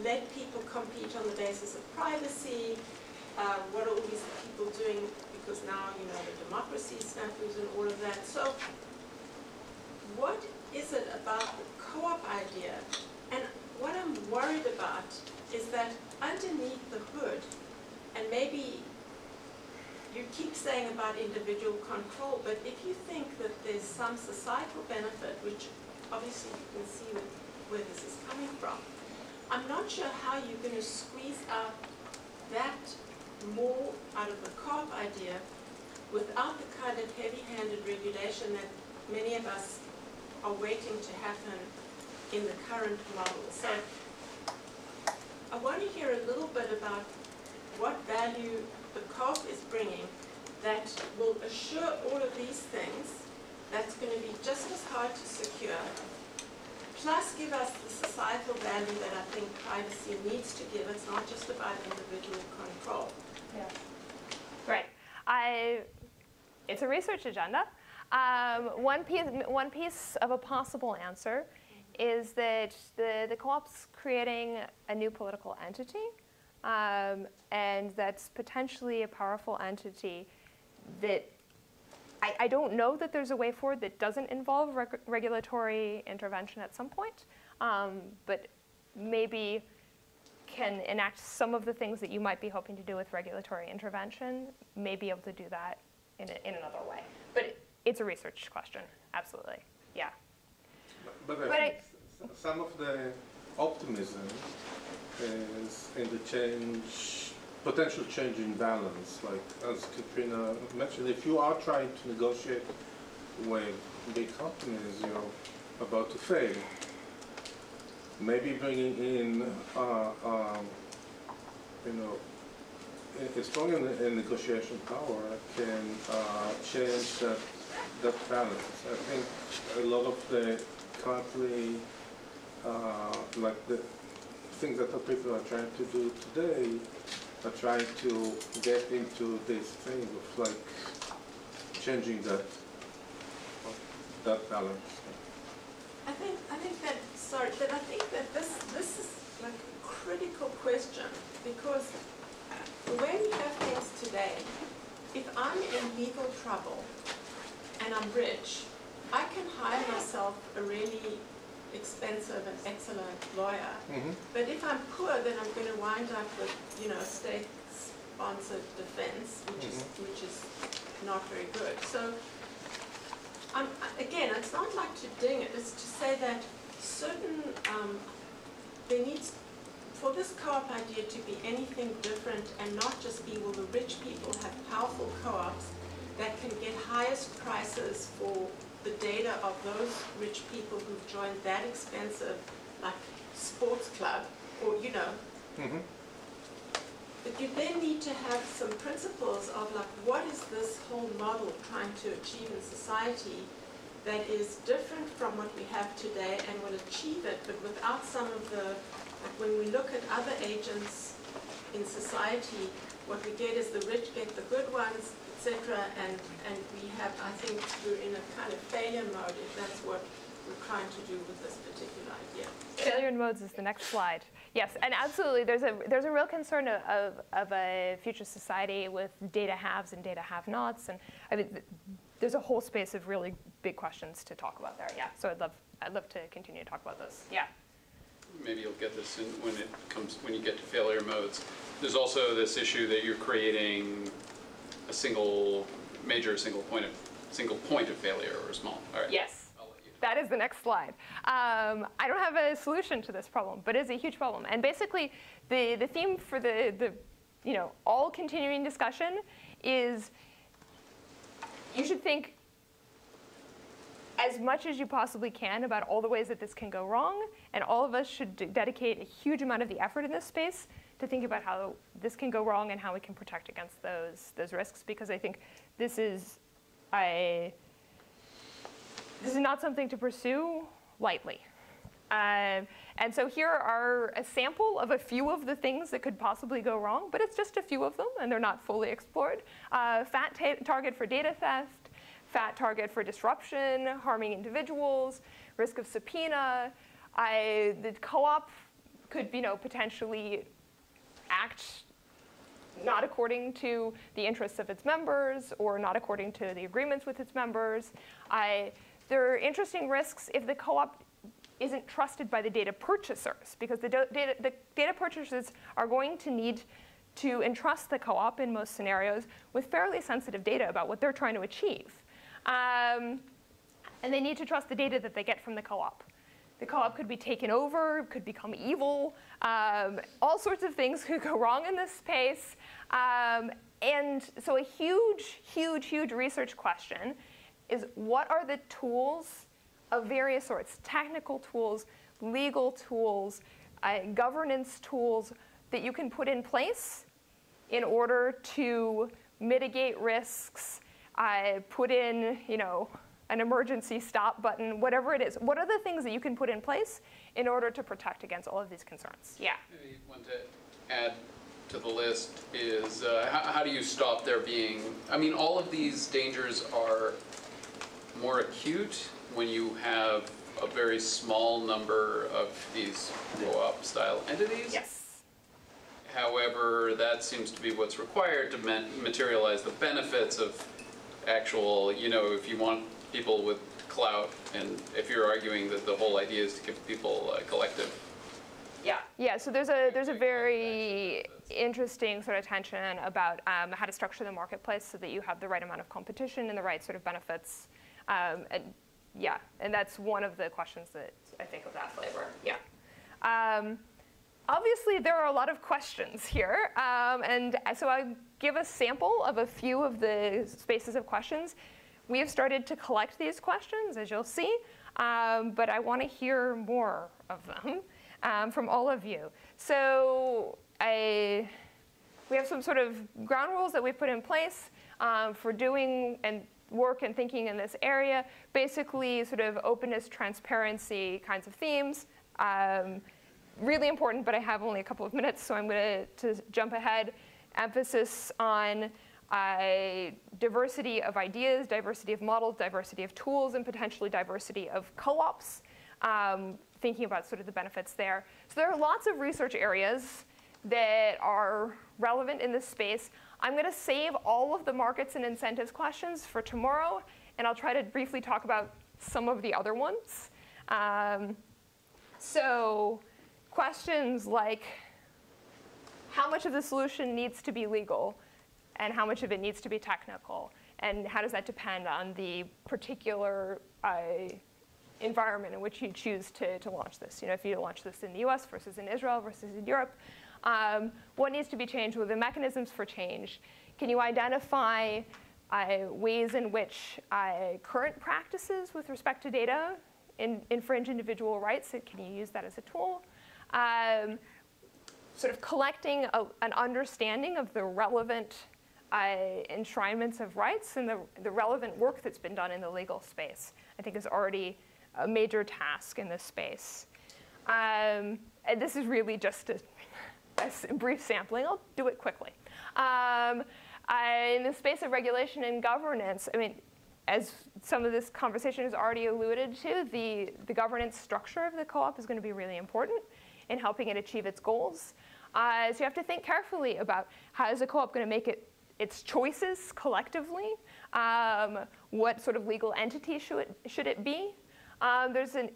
let people compete on the basis of privacy, uh, what are all these people doing because now, you know, the democracy snafus and all of that. So what is it about the co-op idea and what I'm worried about is that underneath the hood, and maybe you keep saying about individual control, but if you think that there's some societal benefit, which obviously you can see where, this is coming from, I'm not sure how you're going to squeeze out that more out of the CARP idea without the kind of heavy-handed regulation that many of us are waiting to happen in the current model. So I want to hear a little bit about what value the co-op is bringing that will assure all of these things, that's going to be just as hard to secure, plus give us the societal value that I think privacy needs to give. It's not just about individual control. Yeah. Right. I, it's a research agenda. Um, one, piece, one piece of a possible answer is that the, the co-op's creating a new political entity, um, and that's potentially a powerful entity that I, I don't know that there's a way forward that doesn't involve reg- regulatory intervention at some point, um, but maybe can enact some of the things that you might be hoping to do with regulatory intervention, may be able to do that in, a, in another way. But it, it's a research question, absolutely. Yeah. But I But think s- some of the optimism is in the change, potential change in balance. Like as Katrina mentioned, if you are trying to negotiate with big companies, you're about to fail. Maybe bringing in, uh, um, you know, a- strong in- in negotiation power can uh, change that, that balance. I think a lot of the currently, uh, like the things that the people are trying to do today are trying to get into this thing of like changing that, that balance. I think, I think that, sorry, that I think that this, this is like a critical question because the way we have things today, if I'm in legal trouble and I'm rich, I can hire myself a really expensive and excellent lawyer. But if I'm poor, then I'm going to wind up with, you know, state-sponsored defense, which is, which is not very good. So, um, again, it's not like to ding it, it's to say that certain, um, there needs, for this co-op idea to be anything different and not just be, well, the rich people have powerful co-ops that can get highest prices for the data of those rich people who've joined that expensive, like, sports club, or, you know, mm-hmm. but you then need to have some principles of like, what is this whole model trying to achieve in society that is different from what we have today and will achieve it, but without some of the, like when we look at other agents in society, what we get is the rich get the good ones, etc. And, and we have, I think, we're in a kind of failure mode if that's what we're trying to do with this particular idea. Failure in modes is the next slide. Yes, and absolutely, there's a there's a real concern of, of, of a future society with data haves and data have-nots, and I mean, there's a whole space of really big questions to talk about there. Yeah, so I'd love I'd love to continue to talk about those. Yeah. maybe you'll get this in when it comes, when you get to failure modes. There's also this issue that you're creating a single, major single point of, single point of failure or small. All right. Yes. I'll let you do That is the next slide. Um, I don't have a solution to this problem, but it's a huge problem. And basically, the, the theme for the, the you know all continuing discussion is you should think as much as you possibly can about all the ways that this can go wrong, and all of us should dedicate a huge amount of the effort in this space to think about how this can go wrong and how we can protect against those those risks. Because I think this is a this is not something to pursue lightly. Um, and so here are a sample of a few of the things that could possibly go wrong, but it's just a few of them, and they're not fully explored. Uh, fat ta- target for data theft, fat target for disruption, harming individuals, risk of subpoena. I, the co-op could, you know, potentially act not according to the interests of its members or not according to the agreements with its members. I, there are interesting risks if the co-op isn't trusted by the data purchasers because the data, the data purchasers are going to need to entrust the co-op in most scenarios with fairly sensitive data about what they're trying to achieve. Um, and they need to trust the data that they get from the co-op. The co-op could be taken over, could become evil. Um, all sorts of things could go wrong in this space. Um, and so a huge, huge, huge research question is what are the tools of various sorts, technical tools, legal tools, uh, governance tools that you can put in place in order to mitigate risks, uh, put in, you know, an emergency stop button, whatever it is. What are the things that you can put in place in order to protect against all of these concerns? Yeah. Maybe one to add to the list is uh, how, how do you stop there being? I mean, all of these dangers are more acute when you have a very small number of these co-op style entities. Yes. However, that seems to be what's required to materialize the benefits of actual, you know, if you want people with clout, and if you're arguing that the whole idea is to give people a collective. Yeah. Yeah. So there's a there's a very interesting sort of tension about um, how to structure the marketplace so that you have the right amount of competition and the right sort of benefits. Um, and yeah, and that's one of the questions that I think of that flavor. Yeah. Um, obviously, there are a lot of questions here, um, and so I give a sample of a few of the spaces of questions. We have started to collect these questions, as you'll see, um, but I want to hear more of them um, from all of you. So I, we have some sort of ground rules that we put in place um, for doing and work and thinking in this area. Basically, sort of openness, transparency kinds of themes. Um, really important, but I have only a couple of minutes, so I'm going to jump ahead. Emphasis on uh, diversity of ideas, diversity of models, diversity of tools, and potentially diversity of co-ops. Um, thinking about sort of the benefits there. So there are lots of research areas that are relevant in this space. I'm going to save all of the markets and incentives questions for tomorrow, and I'll try to briefly talk about some of the other ones. Um, so questions like how much of the solution needs to be legal and how much of it needs to be technical, and how does that depend on the particular uh, environment in which you choose to, to launch this. You know, if you launch this in the US versus in Israel versus in Europe, um, what needs to be changed? What are the mechanisms for change? Can you identify uh, ways in which uh, current practices with respect to data in, infringe individual rights? Can you use that as a tool? Um, sort of collecting a, an understanding of the relevant enshrinements of rights and the, the relevant work that's been done in the legal space, I think is already a major task in this space. Um, and this is really just a, a, brief sampling. I'll do it quickly. Um, I, in the space of regulation and governance, I mean, as some of this conversation has already alluded to, the, the governance structure of the co-op is going to be really important in helping it achieve its goals. Uh, so you have to think carefully about how is the co-op going to make it its choices collectively? Um, what sort of legal entity should it, should it be? Um, there's an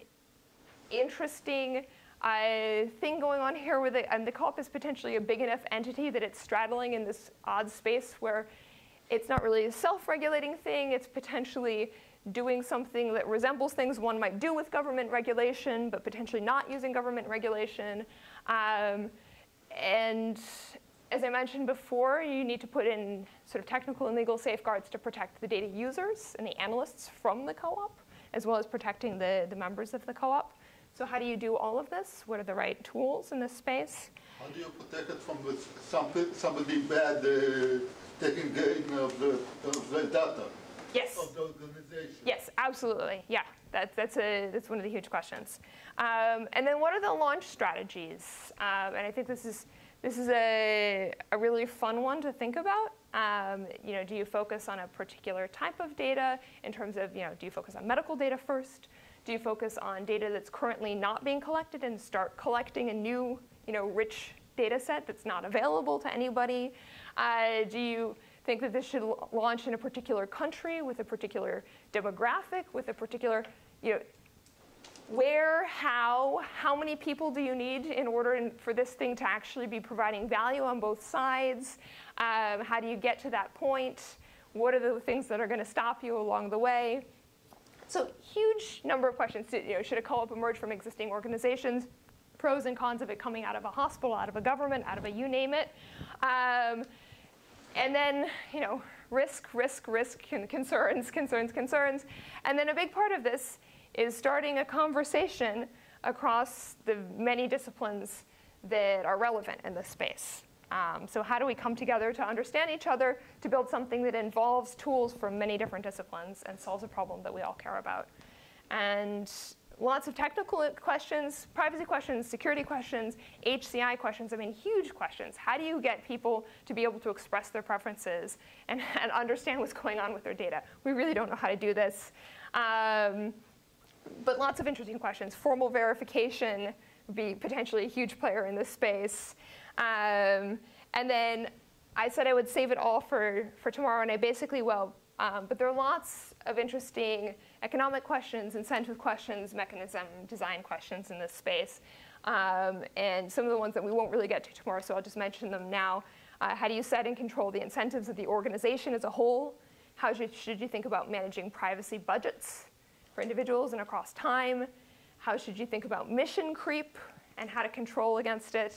interesting uh, thing going on here where the, and the co-op is potentially a big enough entity that it's straddling in this odd space where it's not really a self-regulating thing, it's potentially doing something that resembles things one might do with government regulation, but potentially not using government regulation. Um, and as I mentioned before, you need to put in sort of technical and legal safeguards to protect the data users and the analysts from the co-op, as well as protecting the, the members of the co-op. So how do you do all of this? What are the right tools in this space? How do you protect it from with some, somebody bad uh, taking gain of the, of the data? Yes. Of the organization? Yes, absolutely. Yeah, that, that's, a, that's one of the huge questions. Um, and then what are the launch strategies? Um, and I think this is this is a, a really fun one to think about. Um, you know, do you focus on a particular type of data in terms of, you know, do you focus on medical data first? Do you focus on data that's currently not being collected and start collecting a new, you know, rich data set that's not available to anybody? Uh, do you think that this should launch in a particular country with a particular demographic, with a particular, you know, where, how, how many people do you need in order in- for this thing to actually be providing value on both sides? Um, how do you get to that point? What are the things that are going to stop you along the way? So huge number of questions. You know, should a co-op emerge from existing organizations? Pros and cons of it coming out of a hospital, out of a government, out of a you name it. Um, and then, you know, risk, risk, risk, concerns, concerns, concerns. And then a big part of this is starting a conversation across the many disciplines that are relevant in this space. Um, so how do we come together to understand each other to build something that involves tools from many different disciplines and solves a problem that we all care about? And lots of technical questions, privacy questions, security questions, HCI questions, I mean, huge questions. How do you get people to be able to express their preferences and, and understand what's going on with their data? We really don't know how to do this. Um, but lots of interesting questions. Formal verification would be potentially a huge player in this space. Um, and then I said I would save it all for, for tomorrow, and I basically will. Um, but there are lots of interesting economic questions, incentive questions, mechanism design questions in this space. Um, and some of the ones that we won't really get to tomorrow, so I'll just mention them now. Uh, how do you set and control the incentives of the organization as a whole? How should, should you think about managing privacy budgets for individuals and across time? How should you think about mission creep and how to control against it?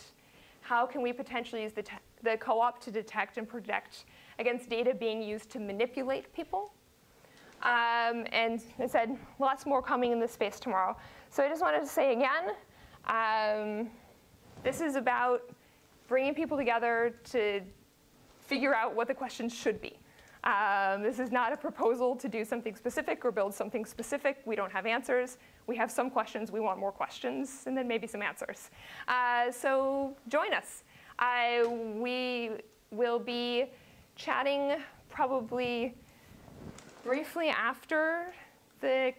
How can we potentially use the, the co-op to detect and protect against data being used to manipulate people? Um, and I said, lots more coming in this space tomorrow. So I just wanted to say again, um, this is about bringing people together to figure out what the questions should be. Um, this is not a proposal to do something specific or build something specific. We don't have answers. We have some questions. We want more questions, and then maybe some answers. Uh, so join us. We will be chatting probably briefly after the,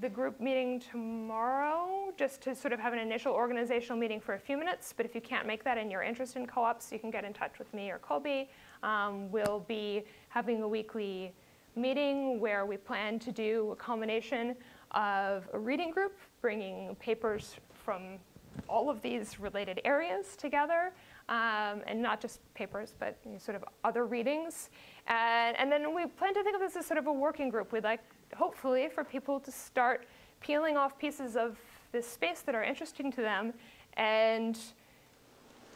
the group meeting tomorrow, just to sort of have an initial organizational meeting for a few minutes. But if you can't make that and you're interested in co-ops, you can get in touch with me or Kobe. Um, we'll be having a weekly meeting where we plan to do a combination of a reading group, bringing papers from all of these related areas together, um, and not just papers, but you know, sort of other readings. And, and then we plan to think of this as sort of a working group. We'd like, hopefully, for people to start peeling off pieces of this space that are interesting to them and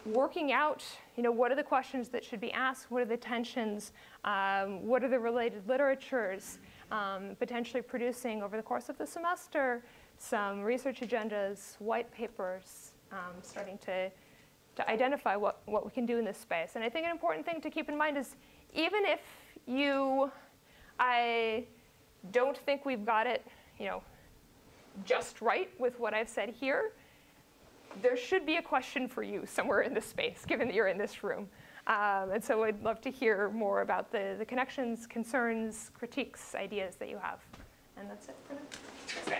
working out, you know, what are the questions that should be asked, what are the tensions, um, what are the related literatures, um, potentially producing over the course of the semester some research agendas, white papers, um, starting to, to identify what, what we can do in this space. And I think an important thing to keep in mind is even if you, I don't think we've got it, you know, just right with what I've said here, there should be a question for you somewhere in this space, given that you're in this room. Um, and so I'd love to hear more about the, the connections, concerns, critiques, ideas that you have. And that's it for now.